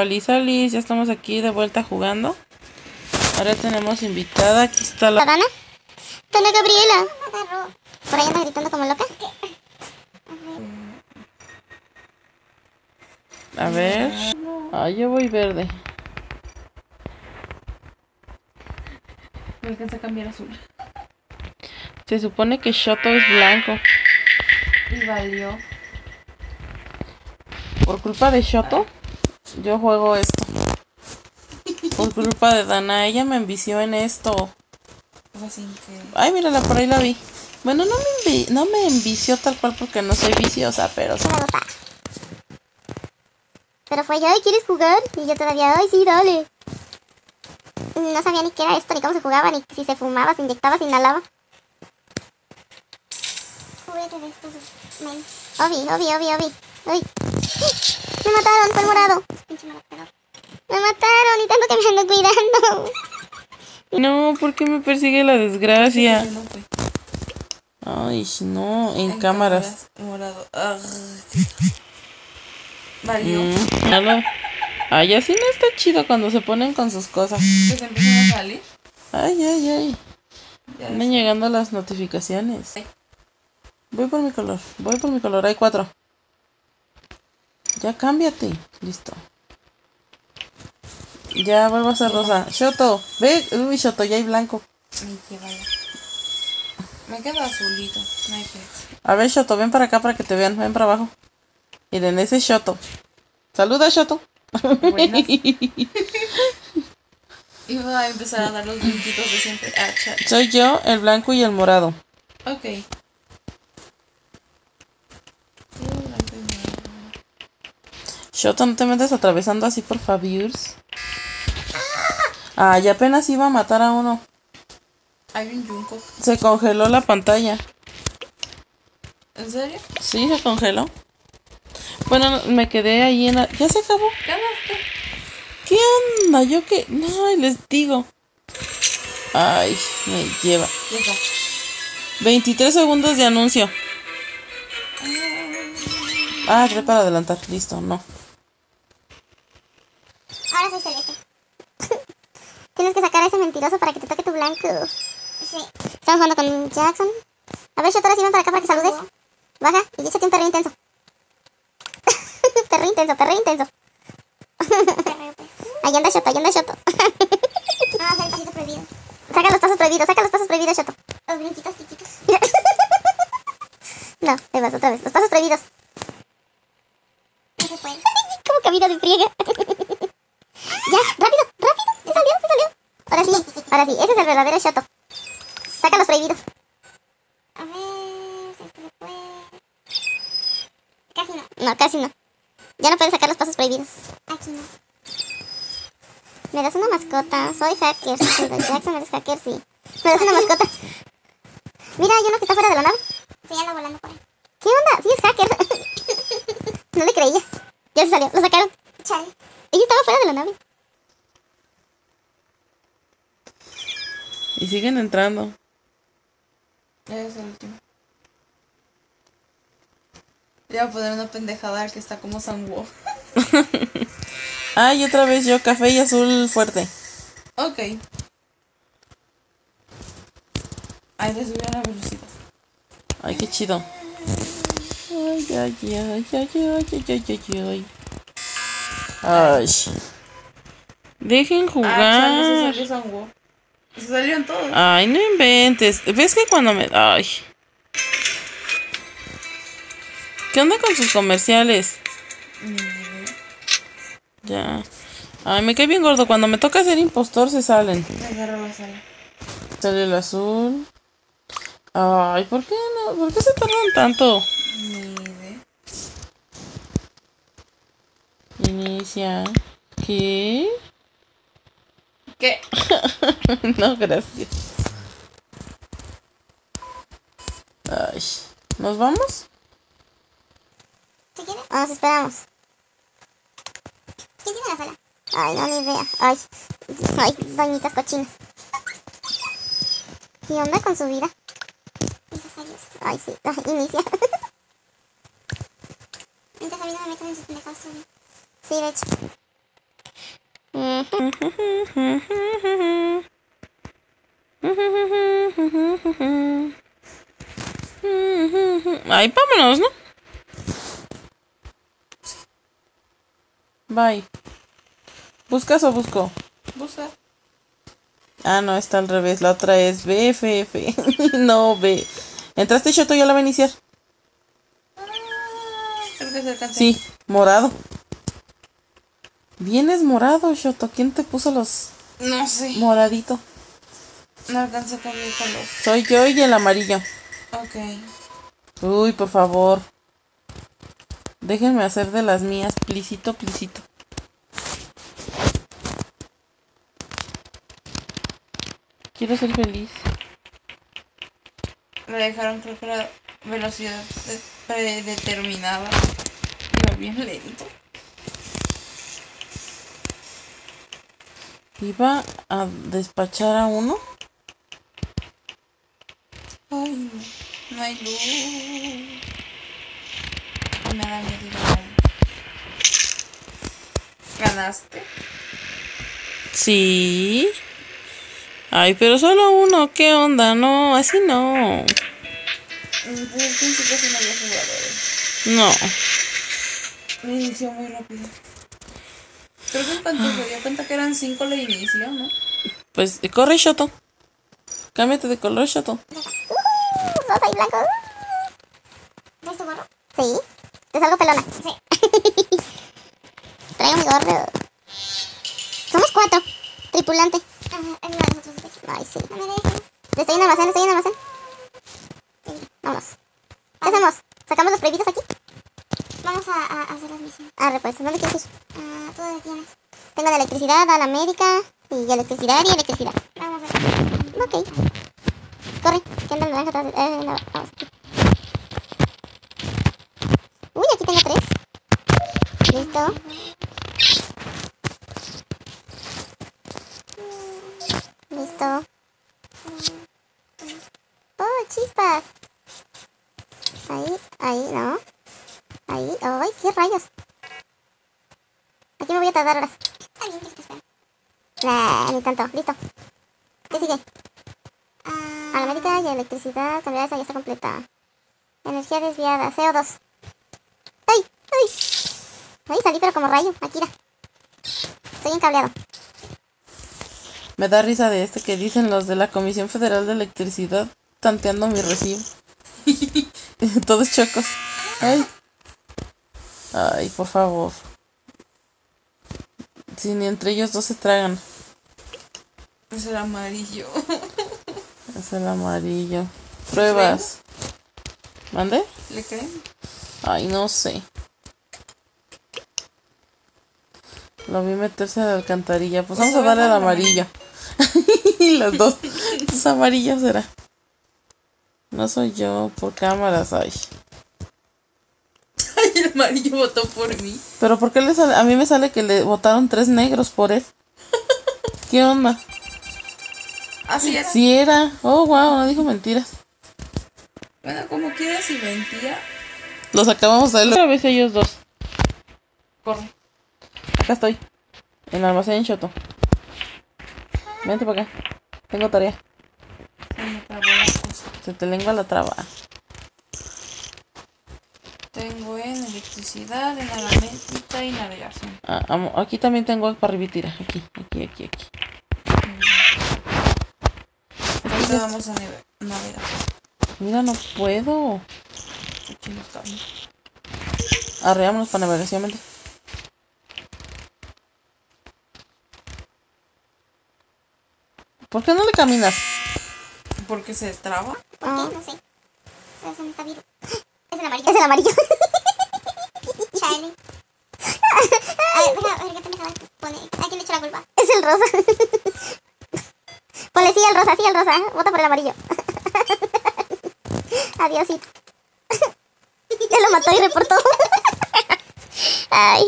Alice, Alice, ya estamos aquí de vuelta jugando. Ahora tenemos invitada. Aquí está la. ¿La Dana? Dana Gabriela. Por ahí anda gritando como loca. A ver. Ah, yo voy verde. Me alcanza a cambiar azul. Se supone que Shoto es blanco. Y valió. Por culpa de Shoto, yo juego esto. Por culpa de Dana, ella me envició en esto. Ay, mírala, por ahí la vi. Bueno, no me, envi- no me envició tal cual porque no soy viciosa, pero sí. No me gusta. Pero fue yo, ¿y quieres jugar? Y yo todavía, ay, sí, dale. No sabía ni qué era esto, ni cómo se jugaba, ni si se fumaba, se inyectaba, se inhalaba. Juguete de estos men. Obi, Obi, Obi, Obi. Uy. Me mataron, fue el morado. Me mataron y tanto que me ando cuidando. No, ¿por qué me persigue la desgracia? Ay, no, en, cámaras. Morado. Ah. Valió. Mm. Ay, así no está chido cuando se ponen con sus cosas. Empiezan a salir. Ay, ay, ay. Ya Andan llegando las notificaciones. Voy por mi color, voy por mi color, hay cuatro. Ya cámbiate. Listo. Ya vuelvo a ser rosa. Shoto, ve, uy, Shoto, ya hay blanco. Me queda azulito. No hay que. A ver, Shoto, ven para acá para que te vean. Ven para abajo. Miren, ese es Shoto. Saluda, Shoto. Buenas. Iba a empezar a dar los brinquitos de siempre. Ah. Soy yo, el blanco y el morado. Ok. Shoto, no te metas atravesando así, por favor. Ah, ya apenas iba a matar a uno. Hay un yunco. Se congeló la pantalla. ¿En serio? Sí, se congeló. Bueno, me quedé ahí en la... Ya se acabó. Ganaste. ¿Qué onda? Yo qué... No, les digo. Ay, me lleva. Está. 23 segundos de anuncio. Ah, re para adelantar. Listo, no. Ahora soy celeste. Tienes que sacar a ese mentiroso para que te toque tu blanco. Sí. Estamos jugando con Jackson. A ver, Shotora, si ven para acá para que saludes. Baja y échate un perro intenso. perro intenso, perro intenso. Ahí anda Shoto, ahí anda Shoto. Vamos a hacer el pasito prohibido. Saca los pasos prohibidos, saca los pasos prohibidos, Shoto. Los brinquitos chiquitos. no, te vas otra vez. Los pasos prohibidos. No se puede. ¿Cómo camina de friega? Ya, rápido, Ahora sí. Ese es el verdadero Shoto. Saca los prohibidos. A ver si es que se puede. Casi no. No, casi no. Ya no puedes sacar los pasos prohibidos. Aquí no. ¿Me das una mascota? Soy hacker. Jackson eres hacker, sí. ¿Me das una mascota? Mira, hay uno que está fuera de la nave. Sí, anda volando por ahí. ¿Qué onda? Sí, es hacker. no le creía. Ya se salió, lo sacaron. Chale. Ella estaba fuera de la nave. Y siguen entrando. Ya es el último. Voy a poner una pendejada que está como sanguo. Ay, otra vez yo, café y azul fuerte. Ok. Ahí le subió la velocidad. Ay, qué chido. Ay, ay, ay, ay, ay, ay, ay, ay, ay, ay. Ay. Dejen Ah, jugar. sanguo. Se salieron todos. Ay, no inventes. ¿Ves que cuando me... Ay. ¿Qué onda con sus comerciales? Ya. Ay, me cae bien gordo. Cuando me toca ser impostor se salen. Me sala. Sale el azul. Ay, ¿por qué no? ¿Por qué se tardan tanto? Inicia. ¿Qué? ¿Qué? no, gracias. Ay. ¿Nos vamos? ¿Qué quieres? Nos esperamos. ¿Quién tiene la sala? Ay, no, ni idea. Ay, ay, doñitas cochinas. ¿Qué onda con su vida? Ay, sí, ay, inicia. Mientras a mí no me meten en sus pendejadas. Sí, de hecho. Ay, vámonos, ¿no? Bye. ¿Buscas o busco? Busca. Ah, no, está al revés. La otra es BFF. no, B. ¿Entraste, Shoto? Ya la va a iniciar. Creo que se alcanza. Sí, morado. Vienes morado, Shoto. ¿Quién te puso los No sé. moradito? No alcancé cambiar el color. Soy yo y el amarillo. Ok. Uy, por favor. Déjenme hacer de las mías, plisito, plisito. Quiero ser feliz. Me dejaron creo que la velocidad de- predeterminada. Iba bien lento. Iba a despachar a uno. Ay, no. No hay luz. Me da miedo. ¿Ganaste? Sí. Ay, pero solo uno. ¿Qué onda? No, así no. Desde el principio sí no había jugadores. No. Me inició muy rápido. Creo que en cuanto se dio cuenta que eran cinco le inició, ¿no? Pues corre, Shoto. Cámbiate de color, Shoto. Rosa y blanco. ¿Ves tu gorro? Sí. Te salgo pelona. Sí. Traigo mi gorro. Somos cuatro. Tripulante. Ay, sí. No me dejes. Estoy en almacén, estoy en almacén. Vámonos. ¿Qué hacemos? ¿Sacamos los prohibidos aquí? Vamos a, a hacer las misiones. Ah, pues, ¿dónde quieres ir? Ah, Tengo de electricidad a la médica y electricidad y electricidad. Vamos a ver. Ok. Corre, que anda naranja atrás. Eh, vamos. Uy, aquí tengo tres. Listo. Oh, chispas. Ahí, ahí, no. Ahí, ay, qué rayos. Aquí me voy a tardar horas. Está bien, que te Nah, ni tanto. Listo. ¿Qué sigue? A la médica y electricidad, cambiar esa ya está completa. Energía desviada, CO2. ¡Ay! ¡Ay! Ay, salí pero como rayo, Akira. Estoy encableado. Me da risa de este que dicen los de la Comisión Federal de Electricidad tanteando mi recibo. Todos chocos. Ay. Ay, por favor. Si ni entre ellos dos se tragan. Es el amarillo. Es el amarillo. Pruebas. ¿Mande? ¿Le creen? Ay, no sé. Lo vi meterse a la alcantarilla. Pues Pues vamos a darle al amarillo. Los dos. Los amarillos será. No soy yo, por cámaras, ay. El amarillo votó por mí. Pero ¿por qué le sale? A mí me sale que le votaron tres negros por él. ¿Qué onda? Así era. Sí era. Oh, wow, no dijo mentiras. Bueno, como quieras y mentira. Los acabamos de ver. Otra vez ellos dos. Corre. Acá estoy. En el almacén en Shoto. Vente para acá. Tengo tarea. Se me trabó la cosa. Se te lengua la traba. Tengo en electricidad, en aromática y navegación. Ah, amo- aquí también tengo para revitira. Aquí, aquí, aquí, aquí. Ahorita vamos a nave- navegación. Mira, no puedo. Qué chino está bien. Arreámonos para navegación, vente. ¿Por qué no le caminas? ¿Por qué se traba? Ah, no sé. Pero se me está viendo. Es el amarillo. Es el amarillo. Chale. A ver, deja, a ver qué pendejada pone. ¿A quién le echo la culpa? Es el rosa. Ponle sí al rosa, sí al rosa. Vota por el amarillo. Adiósito. Ya lo mató y reportó. Ay.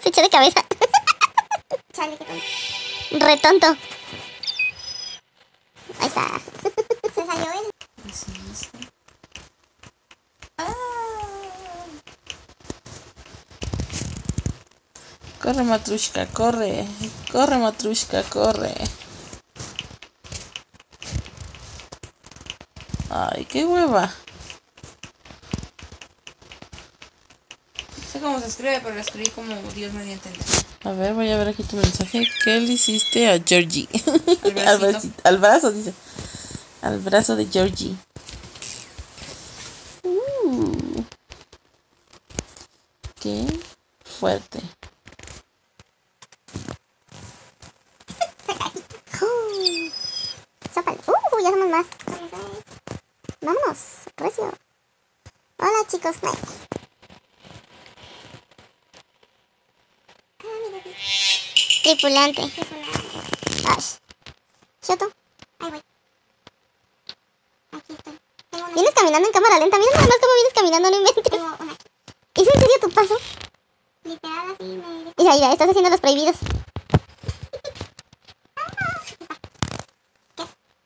Se echó de cabeza. Chale, qué tonto. Re tonto. Ahí está. Se salió él. Decidiste. Ah. Corre, Matrushka, corre. Corre, Matrushka, corre. Ay, qué hueva. No sé cómo se escribe, pero lo escribí como Dios me dio a entender. A ver, voy a ver aquí tu mensaje. ¿Qué le hiciste a Georgie? Al bracito- al brazo, dice. Al brazo de Georgie. Uh. Qué fuerte. Sópale. Uh, ya somos más. Vámonos, recio. Hola chicos. Tripulante. Ay. Shoto. Ahí voy. Aquí estoy. Vienes caminando en cámara lenta. Mira nada más cómo vienes caminando, no inventes. ¿Es en serio tu paso? Literal así me... Mira, mira, estás haciendo los prohibidos.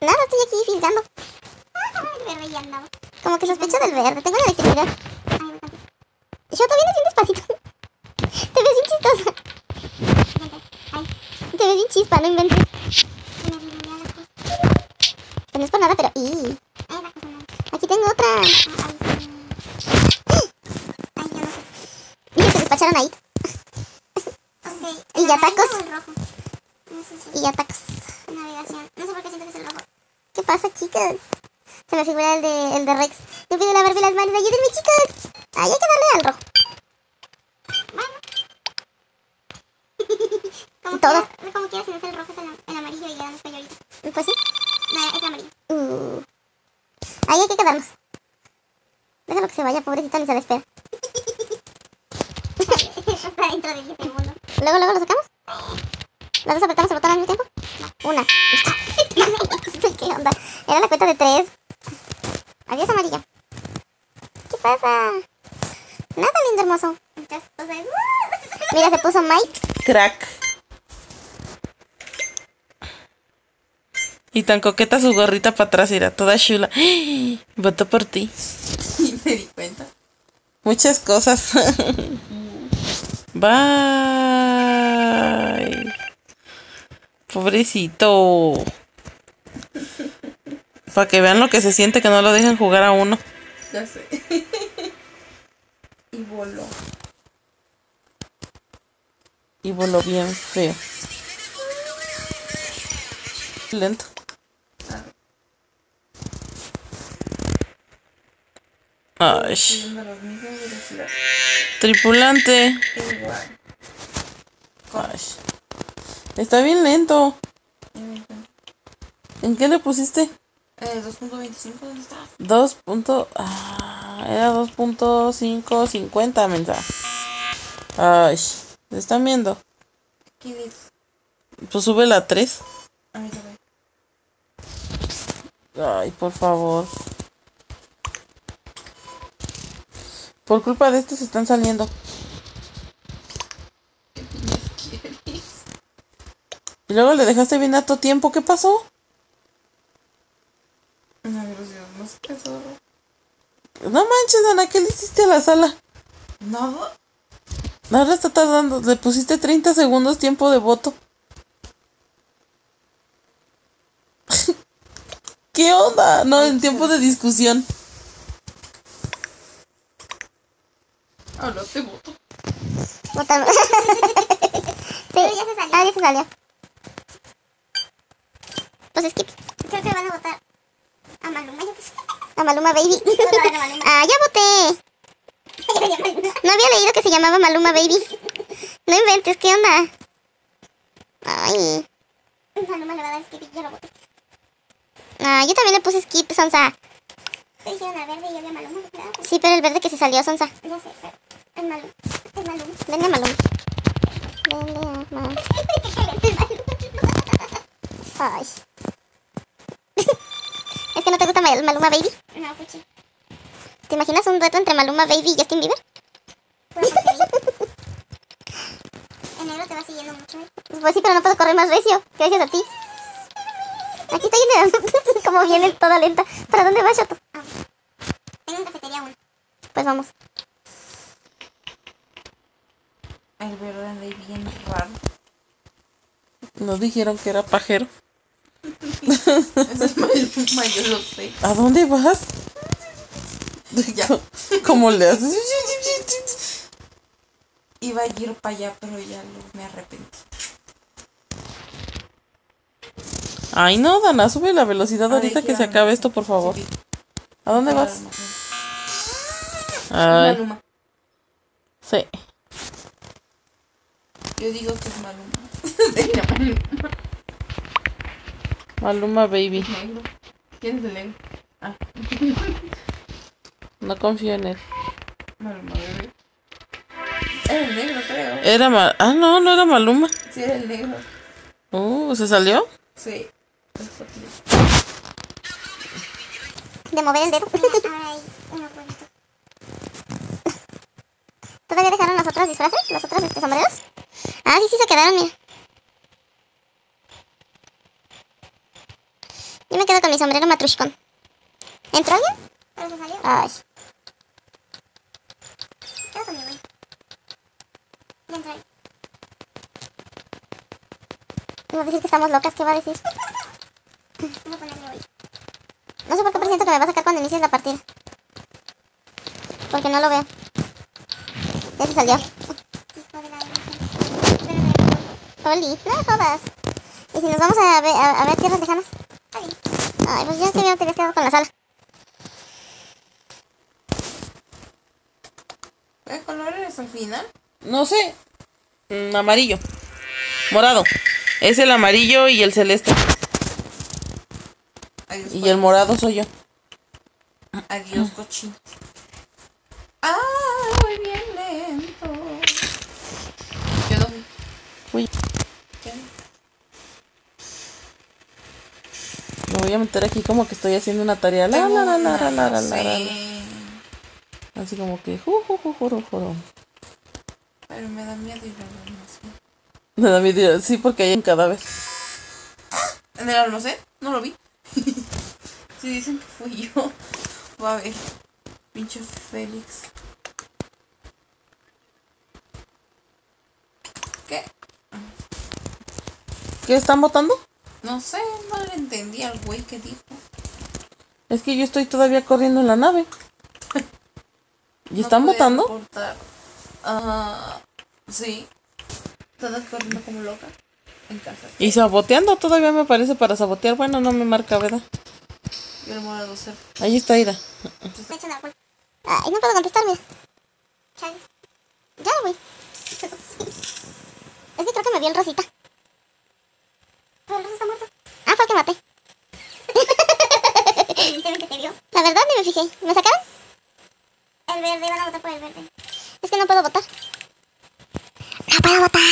Nada, estoy aquí fisgando. Como que sospecho del verde. Tengo la electricidad. Shoto, vienes bien despacito. Te ves bien chistosa. Te ves bien chispa, no inventes. Pues no es por nada, pero... ¡y! Aquí tengo otra. Mira, se despacharon ahí. Y ya tacos. Y ya tacos. Navegación. No sé por qué siento que es el rojo. ¿Qué pasa, chicas? Se me figura el de, el de Rex. Me pido lavarme las manos. Ayúdenme, chicas. Ahí hay que darle al rojo. Como Todo. Como quieras, si no es el rojo, es el, el amarillo y ya cayó ahorita. Pues sí. No, es amarillo. Uh. Ahí hay que quedarnos. Déjalo que se vaya, pobrecito, ni se le espera. Está dentro de 10 segundos. Luego, luego lo sacamos. ¿Las dos apretamos el botón al mismo tiempo? Una. ¿Qué onda? Era la cuenta de tres. Adiós, amarilla. ¿Qué pasa? Nada, lindo hermoso. Entonces, Mira, se puso Mike. Crack. Y tan coqueta su gorrita para atrás, era toda chula. Voto por ti. Y me di cuenta. Muchas cosas. Bye. Pobrecito. Para que vean lo que se siente que no lo dejan jugar a uno. Ya sé. y voló. Y voló bien feo. Lento. Ay, tripulante. Ay. Está bien lento. ¿En qué le pusiste? Eh, 2.25, ¿dónde está? 2. punto- ah, era 2.550 mensaje. Ay, ¿le están viendo? ¿Qué dices? Pues sube la 3. A mí también. Ay, por favor. Por culpa de esto se están saliendo. ¿Qué quieres? Y luego le dejaste bien harto tiempo. ¿Qué pasó? Una más que zorro. No manches, Ana, ¿qué le hiciste a la sala? ¿Nada? Ahora está tardando. Le pusiste 30 segundos tiempo de voto. ¿Qué onda? No, en tiempo de discusión. Ah, no te voto. Botón. sí. ya se salió. Ah, ya se salió. Pues skip. Creo que van a votar a Maluma, yo qué A Maluma Baby. ah, ya voté. No había leído que se llamaba Maluma Baby. No inventes, ¿qué onda? Ay. Maluma le va a dar skip y yo lo voté. Ah, yo también le puse skip, Sonsa. Te dijeron al verde y yo de Maluma. Sí, pero el verde que se salió, Sonsa. Ya sé, pero es Maluma. Es Maluma. Vende a Maluma. Vende a Maluma. Ay. ¿Es que no te gusta Mal- Maluma Baby? No, pues sí. ¿Te imaginas un dueto entre Maluma Baby y Justin Bieber? El negro te va siguiendo mucho. Pues sí, pero no puedo correr más recio. Gracias a ti. Aquí estoy en como viene toda lenta. ¿Para dónde vas, Choto? Tengo en cafetería uno. Pues vamos. El verde anda ahí bien raro. Nos dijeron que era pajero. Es Maluma, yo lo sé. ¿A dónde vas? Ya. ¿Cómo le haces? Iba a ir para allá, pero ya lo- me arrepentí. Ay, no, Dana, sube la velocidad Ay, ahorita que se acabe esto, por favor. ¿A dónde vas? Ay, Maluma. sí. Yo digo que es Maluma. Maluma. Baby. Negro. ¿Quién es el negro? Ah, No confío en él. Maluma, bebé. Era el negro, creo. Era Ma- Ah, no, no era Maluma. Sí, era el negro. Uh, ¿se salió? Sí. De mover el dedo. Ay, uno bonito. ¿Todavía dejaron los otros disfraces? ¿Los otros este, sombreros? Ah, sí, sí, se quedaron, mira. Yo me quedo con mi sombrero matrushcón. ¿Entró alguien? Pero se salió. Ay. Quedo con mi güey. Ya entró ahí. Va a decir que estamos locas, ¿qué va a decir? Hoy. No sé por qué presiento que me va a sacar cuando inicies la partida. Porque no lo veo. Ya se salió. Oli, no jodas. ¿Y si nos vamos a ver, a, a ver tierras lejanas? Ay, pues ya te habías quedado con la sala. ¿Qué color eres al final? No sé. Mm, amarillo. Morado. Es el amarillo y el celeste. Adiós, Y el morado soy yo. Adiós, cochino. Ah, voy bien lento. Yo no. Uy, voy a meter aquí como que estoy haciendo una tarea. La, la, la, la, la, la, la, la, Así como que ju, ju, ju. Pero me da miedo ir al almacén. Me da miedo, ir al. sí, porque hay un cadáver. ¿En el almacén? No lo vi. si dicen que fui yo. Va a ver. Pinche Félix. ¿Qué? ¿Qué están votando? No sé, no le entendí al güey que dijo. Es que yo estoy todavía corriendo en la nave. ¿Y No están votando? reportar. Ah, sí. Todas corriendo como loca. En casa. Y saboteando todavía me parece para sabotear. Bueno, no me marca, ¿verdad? Yo el morado cerca. Ahí está Ida. Ay, no puedo contestar, mira. Chale. Ya, güey. Es que creo que me vio el Rosita. Pero el Rosa está muerto. Ah, fue el que maté. La verdad, ni me fijé. ¿Me sacaron? El verde, van a votar por el verde. Es que no puedo votar. No puedo votar.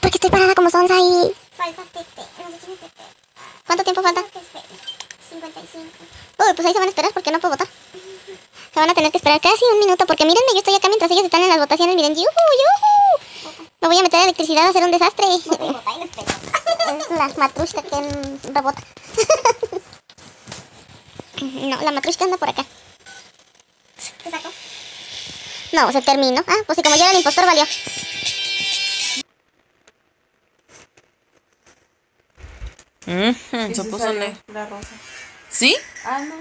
Porque estoy parada como sonsa y... Falta Tete. No sé quién es Tete. ¿Cuánto tiempo falta? 55. Uy, pues ahí se van a esperar porque no puedo votar. Se van a tener que esperar casi un minuto porque mírenme, yo estoy acá mientras ellos están en las votaciones. Miren, yuhu, yuhu. Me voy a meter a electricidad a hacer un desastre. es la matrushka que rebota. no, la matrushka anda por acá. ¿Qué sacó? No, se terminó. Ah, pues si como yo era el impostor, valió. Sí, se puso negro. La rosa. ¿Sí? Ah, no.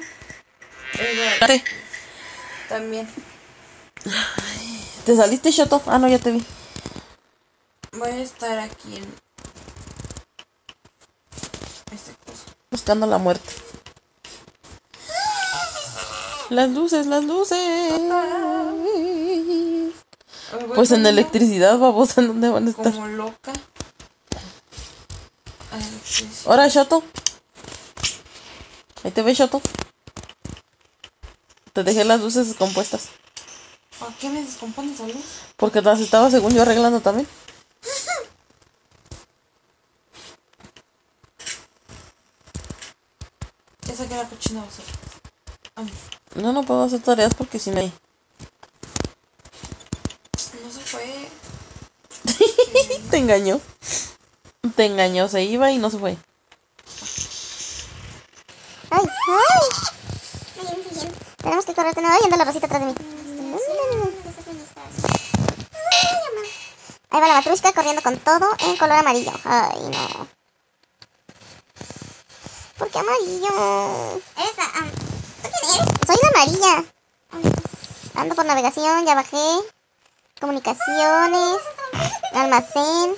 También. ¿Te saliste, Shoto? Ah, no, ya te vi. Voy a estar aquí en. Este cosa. Buscando la muerte. Las luces, las luces. Pues en electricidad, babosa, ¿en dónde van a estar? Como loca. La. Ahora, Shoto. Ahí te ve, Shoto. Te dejé las luces descompuestas. ¿Por qué me descompone esa luz? Porque las estaba, según yo, arreglando también. Saqué la cochina basura. Ay, No, no puedo hacer tareas porque si no hay. no se fue. Te engañó. Te engañó, se iba y no se fue. ¡Ay! ¡Ay! Tenemos que correr de nuevo y anda la rosita atrás de mí. Ahí va la matrushka corriendo con todo en color amarillo. Ay, no. ¿Por qué amarillo? Eres am- ¿Tú quién eres? Soy la amarilla. Ando por navegación, ya bajé. Comunicaciones. Almacén.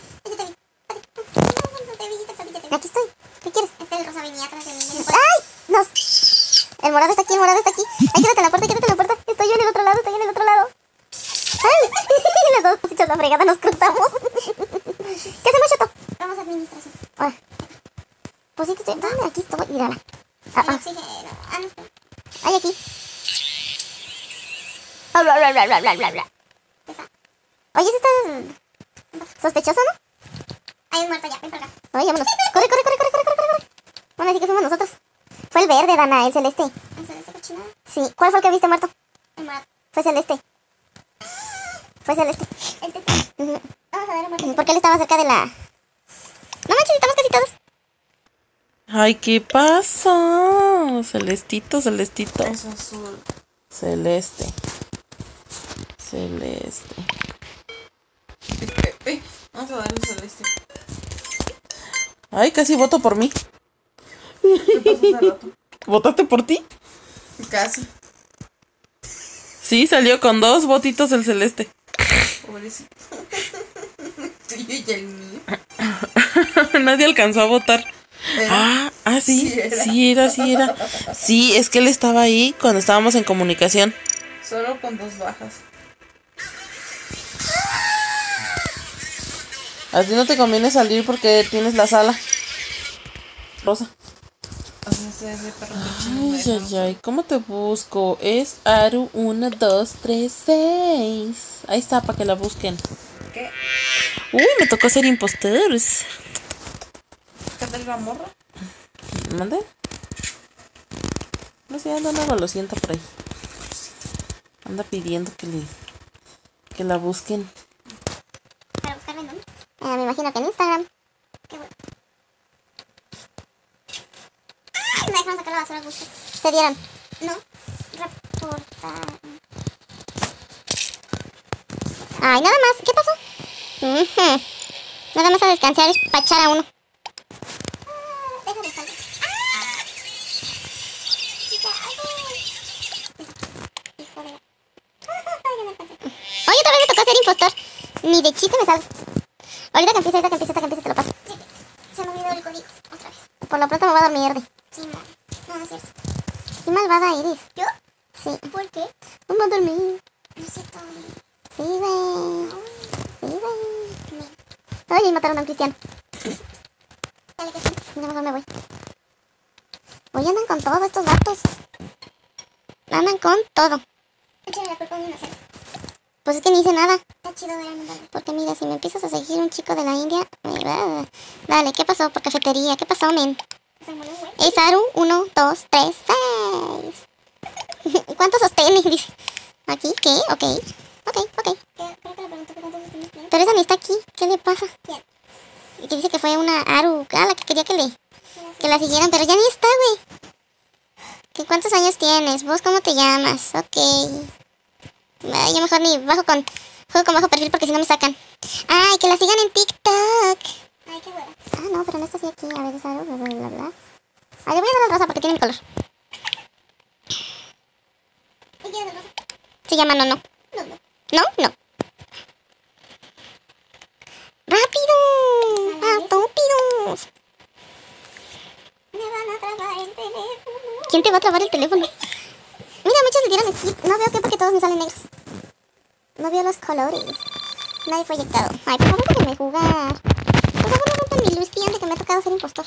No. Aquí estoy. ¿Qué quieres? Está el rosa venía atrás de mí. ¡Ay! Nos. El morado está aquí, el morado está aquí. Ay, quédate en la puerta, quédate en la puerta. Estoy yo en el otro lado, estoy en el otro lado. ¡Ay! Los dos hemos hecho la fregada, nos cruzamos. ¿Qué hacemos, Chato? Vamos a administración. Ah. Pues sí, te estoy. ¿Dónde? Aquí estoy. Mírala. Ah, El ah. oxígeno. Ah, no, espera. Ay, aquí. Bla. Oye, ¿eso está sospechoso, no? Hay un muerto ya. Ven para acá. Oye, vámonos. Corre, corre, corre, corre, corre, corre, corre. Bueno, así que fuimos nosotros. Fue el verde, Dana, el celeste. ¿En serio esta cochinada? Sí. ¿Cuál fue el que viste muerto? El morado. Fue celeste. Fue celeste. El. Vamos a ver el muerto. Porque él estaba cerca de la... No manches, estamos casi todos. Ay, ¿qué pasó? Celestito, celestito. Es azul. Celeste. Celeste. Eh, Vamos a darle celeste. Ay, casi voto por mí. ¿Votaste por ti? Casi. Sí, salió con dos votitos el celeste. Pobrecito. Tuyo y el mío. Nadie alcanzó a votar. Era- Ah, ah, sí, Sí era. sí era, sí era. Sí, es que él estaba ahí cuando estábamos en comunicación. Solo con dos bajas. A ti no te conviene salir porque tienes la sala. Rosa. Me Ay, ay, ay, ¿cómo te busco? Es Aru 1, 2, 3, 6. Ahí está, para que la busquen. ¿Qué? Uy, me tocó ser imposters. ¿Qué tal la morra? ¿Mande? No sé, anda una golosienta por ahí. Anda pidiendo que le que la busquen. Para buscarme en dónde. Eh, me imagino que en Instagram. Qué bueno. Me dejaron sacar la basura al gusto. Te dieron. No. Reportar. Ay, nada más. ¿Qué pasó? Nada más a descansar es pachar a uno. Deja de salir. ¡Ah! Chica, ay, Hijo de... Ay, ya me alcancé. Oye, otra vez me tocó ser impostor. Ni de chiste me salgo. Ahorita que empiece, ahorita que empiece, ahorita que empiece te lo paso. Sí, se me olvidó el código. Otra vez. Por lo pronto me voy a dormir. Sí, no. No, no es cierto. Qué malvada eres. ¿Yo? Sí. ¿Por qué? Me voy a dormir. No es cierto. Sí, güey. Sí, güey. Me- Oye, mataron a un cristiano. Dale, que sí. Ya mejor me voy. Oye, andan con todo estos vatos. Andan con todo. Échale la culpa a un inocente. Pues es que ni hice nada. Está chido. Porque mira, si me empiezas a seguir un chico de la India, me va- Dale, ¿qué pasó por cafetería? ¿Qué pasó, men? Es Aru, 1, 2, 3, 6. ¿Cuántos sostenes? Dice. ¿Aquí? ¿Qué? Ok. Ok, ok. ¿Qué- Creo que le pregunto que cuántos sostenes tiene. Pero esa ni está aquí. ¿Qué le pasa? Y que dice que fue una Aru, ah, la que quería que le que la siguieran, pero ya ni está, güey. ¿Qué cuántos años tienes? ¿Vos cómo te llamas? Ok. Ay, yo mejor ni bajo con juego con bajo perfil porque si no me sacan. Ay, que la sigan en TikTok. Ay, qué buena. Ah, no, pero no está así aquí. A ver, es Aru, bla, bla, bla, bla. Ah, le voy a dar al rosa porque tiene mi color. Se llama Nono. No, no. ¿No? No. ¡Rápido! ¡Rápido! Me van a trabar el teléfono. ¿Quién te va a trabar el teléfono? Mira, muchos le dieron skip. No veo qué porque todos me salen negros. No veo los colores. Nadie fue eyectado. Ay, por favor, déjenme jugar. Por favor, no rompan mi ilusión de que me ha tocado ser impostor.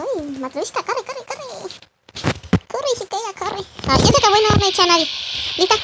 Ay, Matrushka, corre, corre, corre. Corre, chiquilla, corre. Ay, ya se acabó y no me echa a nadie. ¿Lista?